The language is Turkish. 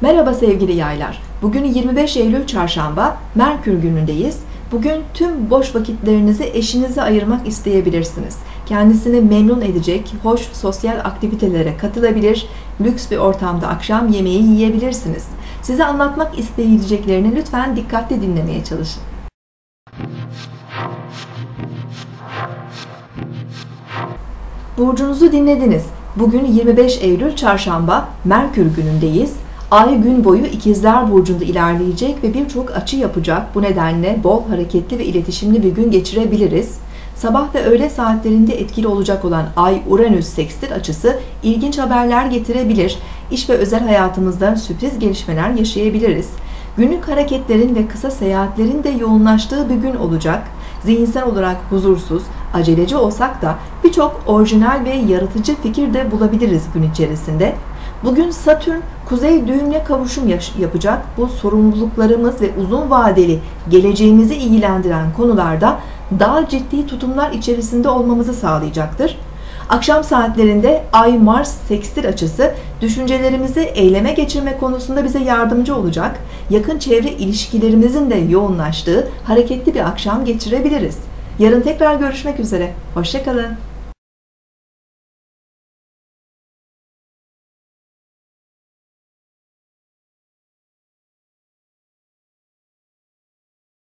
Merhaba sevgili yaylar. Bugün 25 Eylül Çarşamba, Merkür günündeyiz. Bugün tüm boş vakitlerinizi eşinize ayırmak isteyebilirsiniz. Kendisini memnun edecek, hoş sosyal aktivitelere katılabilir, lüks bir ortamda akşam yemeği yiyebilirsiniz. Size anlatmak isteyeceklerini lütfen dikkatli dinlemeye çalışın. Burcunuzu dinlediniz. Bugün 25 Eylül Çarşamba, Merkür günündeyiz. Ay gün boyu ikizler burcunda ilerleyecek ve birçok açı yapacak. Bu nedenle bol hareketli ve iletişimli bir gün geçirebiliriz. Sabah ve öğle saatlerinde etkili olacak olan Ay-Uranüs sekstil açısı ilginç haberler getirebilir. İş ve özel hayatımızda sürpriz gelişmeler yaşayabiliriz. Günlük hareketlerin ve kısa seyahatlerin de yoğunlaştığı bir gün olacak. Zihinsel olarak huzursuz, aceleci olsak da birçok orijinal ve yaratıcı fikir de bulabiliriz gün içerisinde. Bugün Satürn kuzey düğümle kavuşum yapacak. Bu sorumluluklarımız ve uzun vadeli geleceğimizi ilgilendiren konularda daha ciddi tutumlar içerisinde olmamızı sağlayacaktır. Akşam saatlerinde Ay-Mars sekstil açısı düşüncelerimizi eyleme geçirme konusunda bize yardımcı olacak. Yakın çevre ilişkilerimizin de yoğunlaştığı hareketli bir akşam geçirebiliriz. Yarın tekrar görüşmek üzere. Hoşçakalın.